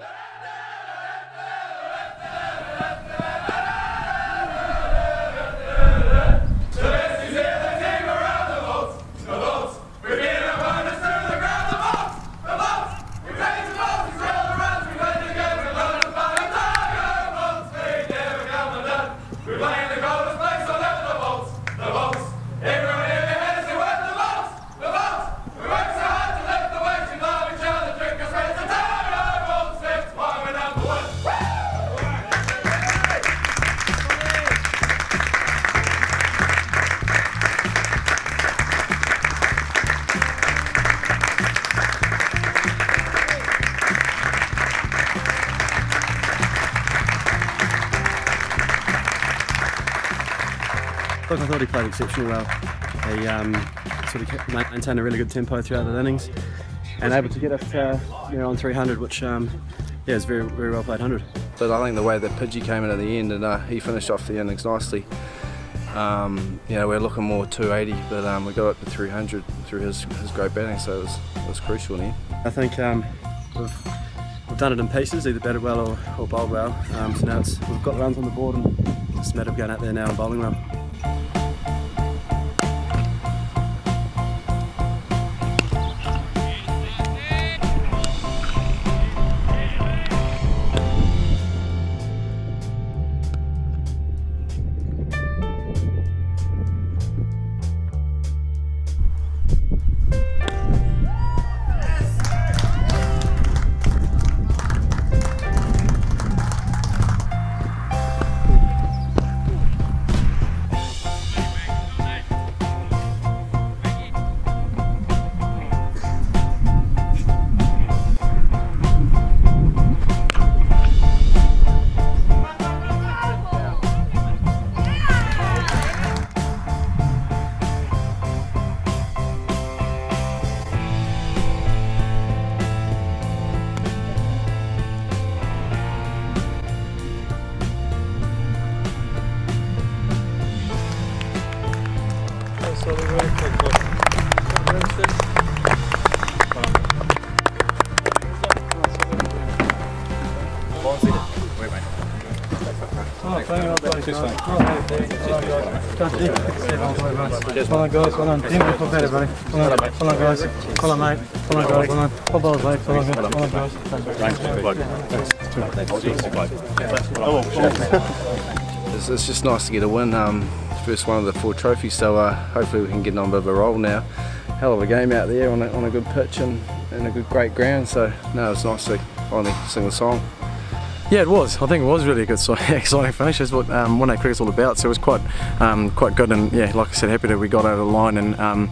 Thunder! Look, I thought he played exceptionally well. He um, sort of maintained a really good tempo throughout the innings and able to get us uh, you know, on 300, which um, yeah, is very very well played 100. But I think the way that Pidgey came in at the end and uh, he finished off the innings nicely. Um, you know, we're looking more 280, but um, we got up to 300 through his, his great batting, so it was, it was crucial in. I think um, we've, we've done it in pieces, either batted well or, or bowled well. Um, so now it's, we've got runs on the board and it's a matter of going out there now and bowling well you Well on guys, well on. Team up better buddy. Well on, well on guys. Well on mate. Well on guys, well on. Well balls mate. Well on, well on guys. It's, it's just nice to get a win. Um, first one of the Ford Trophies, so uh, hopefully we can get on a bit of a roll now. Hell of a game out there on a, on a good pitch and, and a good great ground, so no, it's nice to finally sing the song. Yeah, it was. I think it was really a good, so exciting finish. That's what um, one day cricket's all about. So it was quite, um, quite good. And yeah, like I said, happy that we got over the line and, um,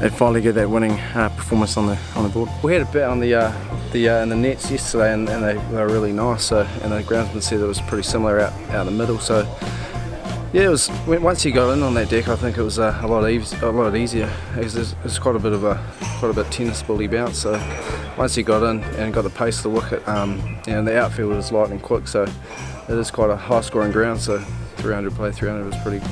and finally get that winning uh, performance on the on the board. We had a bet on the uh, the uh, in the nets yesterday, and, and they were really nice. So and the groundsman said it was pretty similar out out the middle. So yeah, it was once you got in on that deck, I think it was uh, a lot easy, a lot easier. It was, it was quite a bit of a quite a bit tennis bully bounce. So once you got in and got the pace of the wicket, um, and the outfield was light and quick, so it is quite a high scoring ground. So 300 play 300 was pretty.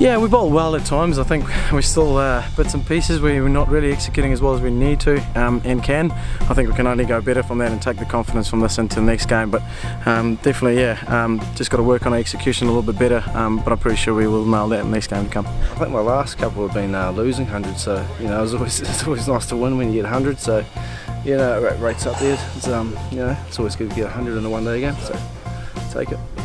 Yeah, we bowled well at times. I think we're still uh, bits and pieces. We're not really executing as well as we need to um, and can. I think we can only go better from that and take the confidence from this into the next game. But um, definitely, yeah, um, just got to work on our execution a little bit better. Um, but I'm pretty sure we will nail that in the next game to come. I think my last couple have been uh, losing hundreds, so you know it's always it's always nice to win when you get 100. So you know, rates up there. It's um, you know, it's always good to get 100 in a one-day game. So take it.